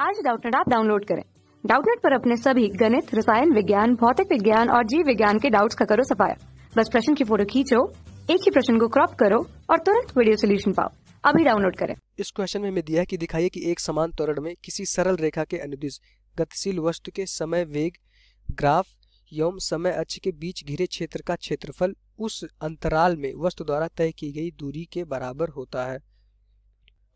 आज डाउटनेट आप डाउनलोड करें। डाउटनेट पर अपने सभी गणित, रसायन विज्ञान, भौतिक विज्ञान और जीव विज्ञान के डाउट्स का करो सफाया। बस प्रश्न की फ़ोटो खींचो, एक ही प्रश्न को क्रॉप करो और तुरंत वीडियो सोल्यूशन पाओ। अभी डाउनलोड करें। इस क्वेश्चन में दिया है कि दिखाइए कि एक समान त्वरण में किसी सरल रेखा के अनुदिश, गतिशील वस्तु के समय वेग, ग्राफ एवं समय अक्ष के बीच घिरे क्षेत्र का क्षेत्रफल उस अंतराल में वस्तु द्वारा तय की गई दूरी के बराबर होता है।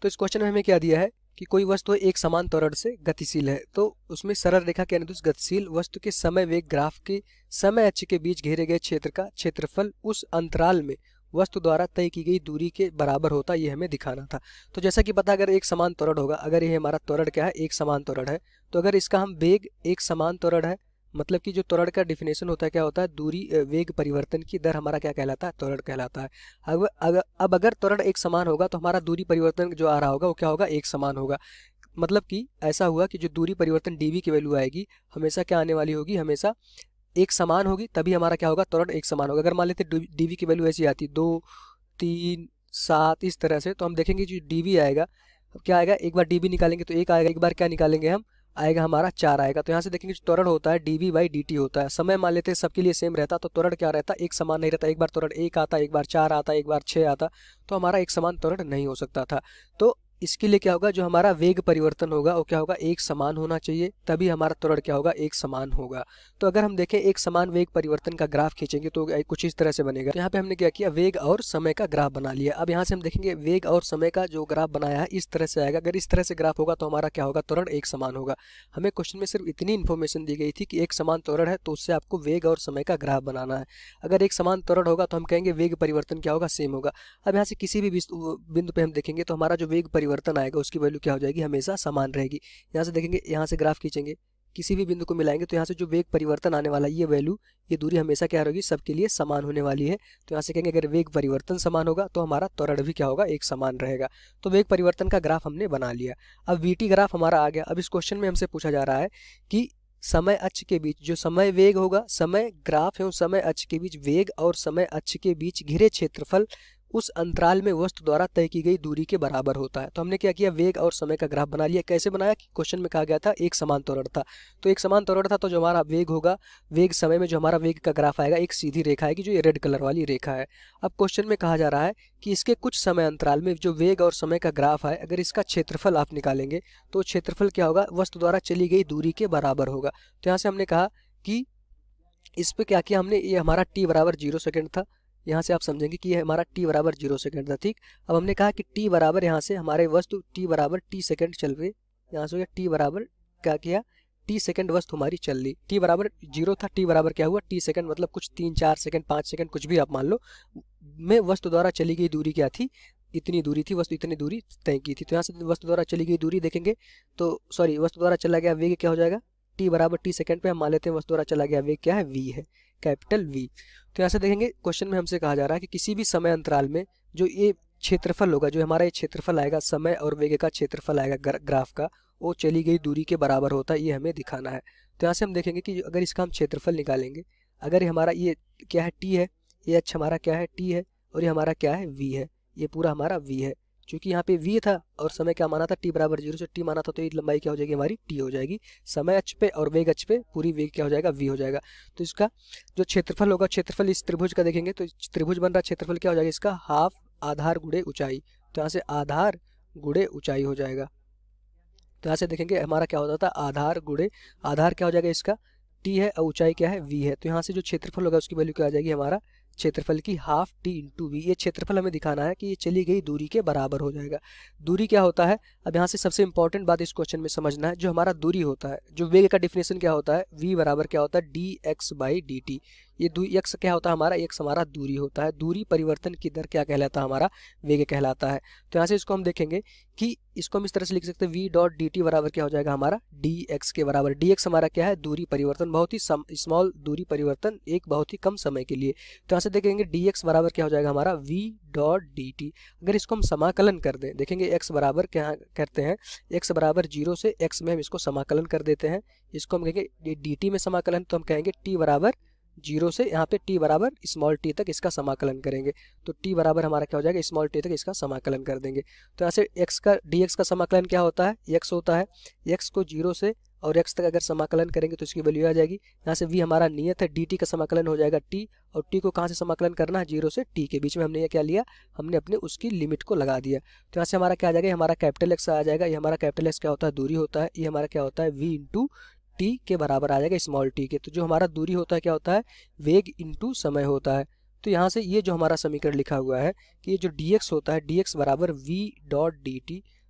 तो इस क्वेश्चन में हमें क्या दिया है? कि कोई वस्तु एक समान त्वरण से गतिशील है। तो उसमें सरल रेखा के अनुदेश गतिशील वस्तु के समय वेग ग्राफ के समय अक्ष के बीच घेरे गए क्षेत्र का क्षेत्रफल उस अंतराल में वस्तु द्वारा तय की गई दूरी के बराबर होता ये हमें दिखाना था। तो जैसा कि पता, अगर एक समान त्वरण होगा, अगर ये हमारा त्वरण क्या है? एक समान त्वरण है। तो अगर इसका हम वेग एक समान त्वरण है मतलब कि जो त्वरण का डिफिनेशन होता है, क्या होता है? दूरी वेग परिवर्तन की दर हमारा क्या कहलाता है? त्वरण कहलाता है। अब अगर अब अगर त्वरण एक समान होगा तो हमारा दूरी परिवर्तन जो आ रहा होगा, वो क्या होगा? एक समान होगा। मतलब कि ऐसा हुआ कि जो दूरी परिवर्तन डीवी की वैल्यू आएगी, हमेशा क्या आने वाली होगी? हमेशा एक समान होगी, तभी हमारा क्या होगा? त्वरण एक समान होगा। अगर मान लेते डीवी की वैल्यू ऐसी आती, दो, तीन, सात, इस तरह से तो हम देखेंगे जो डीवी आएगा क्या आएगा? एक बार डीवी निकालेंगे तो एक आएगा, एक बार क्या निकालेंगे हम? आएगा हमारा, चार आएगा। तो यहाँ से देखेंगे जो त्वरण होता है D V by D T होता है। समय मान लेते हैं, सबके लिए सेम रहता तो त्वरण क्या रहता एक समान नहीं रहता। एक बार त्वरण एक आता, एक बार चार आता, एक बार छः आता। तो हमारा एक समान त्वरण नहीं हो सकता था। तो इसके लिए क्या होगा, जो हमारा वेग परिवर्तन होगा, वो क्या होगा, एक समान होना चाहिए, तभी हमारा त्वरण क्या होगा, एक समान होगा। तो अगर हम देखें, एक समान वेग परिवर्तन का ग्राफ खींचेंगे तो कुछ इस तरह से बनेगा। तो यहाँ पे हमने क्या किया, वेग और समय का ग्राफ बना लिया। अब यहाँ से हम देखेंगे, वेग और समय का जो ग्राफ बनाया है, इस तरह से आएगा। अगर इस तरह से ग्राफ होगा तो हमारा क्या होगा, त्वरण एक समान होगा। हमें क्वेश्चन में सिर्फ़ इतनी इन्फॉर्मेशन दी गई थी कि एक समान त्वरण है तो उससे आपको वेग और समय का ग्राफ बनाना है। अगर एक समान त्वरण होगा तो हम कहेंगे, वेग परिवर्तन क्या होगा सेम होगा। अब यहाँ से किसी भी बिंदु पर हम देखेंगे तो हमारा जो वेग परिवर्तन आएगा, उसकी वैल्यू क्या हो जाएगी? हमेशा समान रहेगी। यहाँ से देखेंगे, यहाँ से ग्राफ खींचेंगे। किसी भी बिंदु को मिलाएँगे तो यहाँ से जो वेग परिवर्तन आने वाला ये वैल्यू ये दूरी हमेशा क्या रहेगी? सबके लिए समान होने वाली है। तो यहाँ से कहेंगे, अगर वेग परिवर्तन समान होगा तो हमारा त्वरण भी क्या होगा? एक समान रहेगा। तो वेग परिवर्तन का ग्राफ हमने बना लिया। अब वीटी ग्राफ हमारा आ गया। अब इस क्वेश्चन में हमसे पूछा जा रहा है कि समय अक्ष के बीच, जो समय वेग होगा, समय ग्राफ एवं समय अक्ष के बीच वेग और समय अक्ष के बीच घिरे क्षेत्रफल उस अंतराल में वस्तु द्वारा तय की गई दूरी के बराबर होता है। तो हमने क्या किया? वेग और समय का ग्राफ बना लिया। कैसे बनाया? कि क्वेश्चन में कहा गया था, एक समान त्वरण था। तो एक समान त्वरण था तो जो हमारा वेग होगा, वेग समय में जो हमारा वेग का ग्राफ आएगा, एक सीधी रेखा आएगी जो ये रेड कलर वाली रेखा है। अब क्वेश्चन में कहा जा रहा है कि इसके कुछ समय अंतराल में जो वेग और समय का ग्राफ है अगर इसका क्षेत्रफल आप निकालेंगे तो क्षेत्रफल क्या होगा? वस्तु द्वारा चली गई दूरी के बराबर होगा। तो यहाँ से हमने कहा कि इस पर क्या किया हमने? ये हमारा टी बराबर ज़ीरो सेकेंड था। यहाँ से आप समझेंगे कि हमारा टी बराबर ज़ीरो सेकंड था, ठीक? अब हमने कहा कि टी बराबर यहाँ से हमारे वस्तु टी बराबर टी सेकंड चल रही, यहाँ से टी बराबर क्या किया? टी सेकंड वस्तु हमारी चल रही। टी बराबर ज़ीरो था टी बराबर क्या हुआ? टी सेकंड मतलब कुछ तीन, चार सेकंड, पाँच सेकंड, कुछ भी आप मान लो। में वस्तु द्वारा चली गई दूरी क्या थी? इतनी दूरी थी, वस्तु इतनी दूरी तय की थी। तो यहाँ से वस्तु द्वारा चली गई दूरी देखेंगे तो सॉरी वस्तु द्वारा चला गया वेग क्या हो जाएगा? टी बराबर टी सेकेंड पे हम मान लेते हैं वस्तु द्वारा चला गया वेग क्या है? वी है, कैपिटल वी तो यहाँ से देखेंगे, क्वेश्चन में हमसे कहा जा रहा है कि किसी भी समय अंतराल में जो ये क्षेत्रफल होगा, जो हमारा ये क्षेत्रफल आएगा, समय और वेग का क्षेत्रफल आएगा ग्राफ का, वो चली गई दूरी के बराबर होता है, ये हमें दिखाना है। तो यहाँ से हम देखेंगे कि अगर इसका हम क्षेत्रफल निकालेंगे, अगर हमारा ये क्या है? टी है, ये अच्छा हमारा क्या है? टी है और ये हमारा क्या है? वी है, ये पूरा हमारा वी है। क्योंकि यहाँ पे वी था और समय क्या माना था? टी बराबर ज़ीरो से टी माना था तो ये लंबाई क्या हो जाएगी? हमारी टी हो जाएगी। समय अच पे और वेग अच पे पूरी वेग क्या हो जाएगा? वी हो जाएगा। तो इसका जो क्षेत्रफल होगा, क्षेत्रफल इस त्रिभुज का देखेंगे तो त्रिभुज बन रहा क्षेत्रफल क्या हो जाएगा इसका? हाफ़ आधार गुड़े ऊंचाई। तो यहाँ से आधार गुड़े ऊंचाई हो जाएगा। तो यहाँ से देखेंगे हमारा क्या होता था? आधार गुड़े आधार क्या हो जाएगा इसका? टी है और ऊंचाई क्या है? वी है। तो यहाँ से जो क्षेत्रफल होगा, उसकी वैल्यू क्या आ जाएगी? हमारा क्षेत्रफल की हाफ़ टी इंटू वी ये क्षेत्रफल हमें दिखाना है कि ये चली गई दूरी के बराबर हो जाएगा। दूरी क्या होता है? अब यहाँ से सबसे इंपॉर्टेंट बात इस क्वेश्चन में समझना है, जो हमारा दूरी होता है, जो वेग का डिफिनेशन क्या होता है? वी बराबर क्या होता है? D X by D T ये यक्स क्या होता है हमारा? यक्स हमारा दूरी होता है। दूरी परिवर्तन की दर क्या कहलाता है? हमारा वेग कहलाता है। तो यहाँ से इसको हम देखेंगे कि इसको हम इस तरह से लिख सकते हैं वी डॉट डी टी बराबर क्या हो जाएगा हमारा? डी एक्स के बराबर। डी एक्स हमारा क्या है? दूरी परिवर्तन, बहुत ही स्मॉल दूरी परिवर्तन, एक बहुत ही कम समय के लिए। तो यहाँ से देखेंगे डी एक्स बराबर क्या हो जाएगा हमारा वी डॉट डी टी अगर इसको हम समाकलन कर दें, देखेंगे एक्स बराबर क्या करते हैं एक्स बराबर ज़ीरो से एक्स में हम इसको समाकलन कर देते हैं। इसको हम कहेंगे डी टी में समाकलन तो हम कहेंगे टी बराबर ज़ीरो से यहाँ पे टी बराबर स्मॉल टी तक इसका समाकलन करेंगे। तो टी बराबर हमारा क्या हो जाएगा स्मॉल टी तक इसका समाकलन कर देंगे। तो यहाँ से एक्स का डी एक्स का समाकलन क्या होता है एक्स होता है एक्स को ज़ीरो से और एक्स तक अगर समाकलन करेंगे तो इसकी वैल्यू आ जाएगी। यहाँ से वी हमारा नियत है डी टी का समाकलन हो जाएगा टी और टी को कहाँ से समाकलन करना है? ज़ीरो से टी के बीच में हमने ये क्या लिया? हमने अपने उसकी लिमिट को लगा दिया। तो यहाँ से हमारा क्या आ जाएगा? हमारा कैपिटल एक्स आ जाएगा। ये हमारा कैपिटल एक्स क्या होता है? दूरी होता है। ये हमारा क्या होता है? वी इंटू टी के बराबर आ जाएगा स्मॉल टी के। तो जो हमारा दूरी होता है, क्या होता है? वेग इंटू समय होता है। तो यहाँ से ये जो हमारा समीकरण लिखा हुआ है कि ये जो डी होता है डी बराबर वी डॉट डी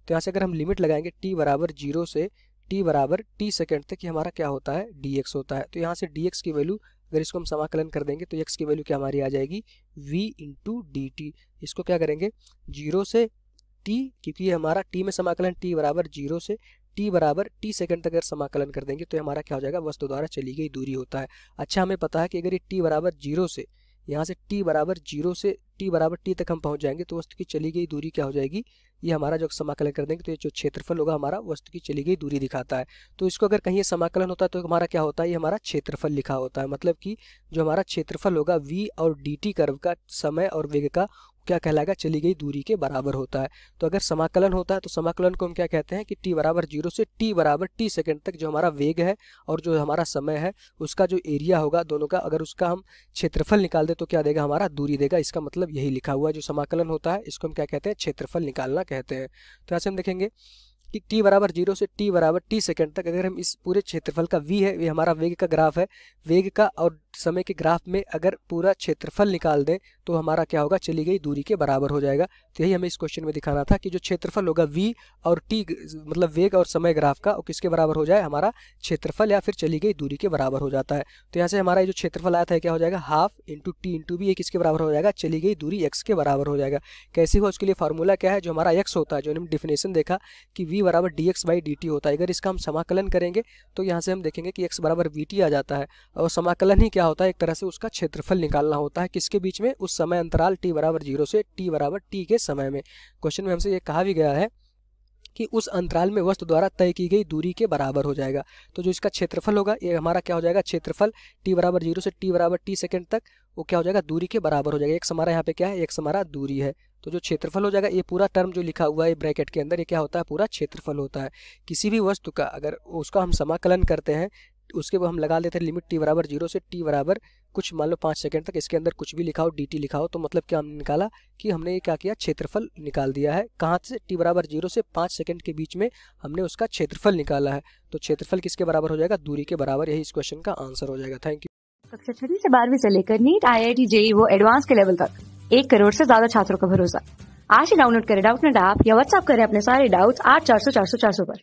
तो यहाँ से अगर हम लिमिट लगाएँगे टी बराबर ज़ीरो से टी बराबर टी सेकेंड तक ये हमारा क्या होता है? डी एक्स होता है। तो यहाँ से डी एक्स की वैल्यू अगर इसको हम समाकलन कर देंगे तो एक्स की वैल्यू क्या हमारी आ जाएगी? v इंटू डी टी इसको क्या करेंगे? ज़ीरो से टी क्योंकि ये हमारा टी में समाकलन टी बराबर ज़ीरो से टी बराबर टी सेकंड तक अगर समाकलन कर देंगे तो हमारा क्या हो जाएगा? वस्तु द्वारा चली गई दूरी होता है। अच्छा हमें पता है कि अगर ये टी बराबर ज़ीरो से यहाँ से टी बराबर ज़ीरो से टी बराबर टी तक हम पहुँच जाएँगे तो वस्तु की चली गई दूरी क्या हो जाएगी? ये हमारा जो समाकलन कर देंगे तो ये जो क्षेत्रफल होगा हमारा, वस्तु की चली गई दूरी दिखाता है। तो इसको अगर कहीं समाकलन होता है तो हमारा क्या होता है? ये हमारा क्षेत्रफल लिखा होता है। मतलब कि जो हमारा क्षेत्रफल होगा वी और डी टी कर्व का समय और वेग का क्या कहलाएगा? चली गई दूरी के बराबर होता है। तो अगर समाकलन होता है तो समाकलन को हम क्या कहते हैं कि टी बराबर ज़ीरो से टी बराबर टी सेकेंड तक जो हमारा वेग है और जो हमारा समय है, उसका जो एरिया होगा दोनों का, अगर उसका हम क्षेत्रफल निकाल दे तो क्या देगा? हमारा दूरी देगा। इसका मतलब यही लिखा हुआ है, जो समाकलन होता है, इसको हम क्या कहते हैं? क्षेत्रफल निकालना कहते हैं। तो ऐसे हम देखेंगे कि t बराबर ज़ीरो से t बराबर t सेकंड तक अगर हम इस पूरे क्षेत्रफल का v है, ये हमारा वेग का ग्राफ है, वेग का और समय के ग्राफ में अगर पूरा क्षेत्रफल निकाल दें तो हमारा क्या होगा? चली गई दूरी के बराबर हो जाएगा। तो यही हमें इस क्वेश्चन में दिखाना था कि जो क्षेत्रफल होगा वी और टी मतलब वेग और समय ग्राफ का और किसके बराबर हो जाए? हमारा क्षेत्रफल या फिर चली गई दूरी के बराबर हो जाता है। तो यहाँ से हमारा जो क्षेत्रफल आया था क्या हो जाएगा? Half into T into B ये किसके बराबर हो जाएगा? चली गई दूरी एक्स के बराबर हो जाएगा। कैसे हो उसके लिए फार्मूला क्या है? जो हमारा एक्स होता है, जो हमने डिफिनेशन देखा कि वी बराबर D X by D T होता है। अगर इसका हम समाकलन करेंगे तो यहाँ से हम देखेंगे कि एक्स बराबर वी टी आ जाता है और समाकलन ही क्या होता है? एक तरह से उसका क्षेत्रफल निकालना होता है। किसके बीच में? उस समय अंतराल टी बराबर ज़ीरो से टी बराबर टी के समय में। क्वेश्चन में हमसे ये कहा भी गया है कि उस अंतराल में वस्तु द्वारा तय की गई दूरी के बराबर हो जाएगा। तो जो इसका क्षेत्रफल होगा, ये हमारा क्या हो जाएगा? क्षेत्रफल टी बराबर ज़ीरो से टी बराबर टी सेकेंड तक, वो क्या हो जाएगा? दूरी के बराबर हो जाएगा। एक हमारा यहाँ पे क्या है? एक हमारा दूरी है। तो जो क्षेत्रफल हो जाएगा, ये पूरा टर्म जो लिखा हुआ है ब्रैकेट के अंदर, ये क्या होता है? पूरा क्षेत्रफल होता है। किसी भी वस्तु का, अगर उसका हम समाकलन करते हैं उसके वो हम लगा लेते हैं लिमिट टी बराबर ज़ीरो से टी बराबर कुछ मान लो पाँच सेकंड तक, इसके अंदर कुछ भी लिखा हो डी लिखा हो तो मतलब क्या हमने निकाला कि हमने ये क्या किया, क्षेत्रफल निकाल दिया है। कहाँ से? टी बराबर ज़ीरो से पाँच सेकंड के बीच में हमने उसका क्षेत्रफल निकाला है। तो क्षेत्रफल किसके बराबर हो जाएगा? दूरी के बराबर, यही इस क्वेश्चन का आंसर हो जाएगा। थैंक यू कक्षा छठी से बारहवीं से लेकर NEET I I T JEE वो एडवांस के लेवल तक। एक करोड़ से ज़्यादा छात्रों का भरोसा। आज ही डाउनलोड करें डाउट नेट ऐप या व्हाट्सएप करें अपने सारे डाउट्स आठ चार सौ चार सौ चार सौ पर।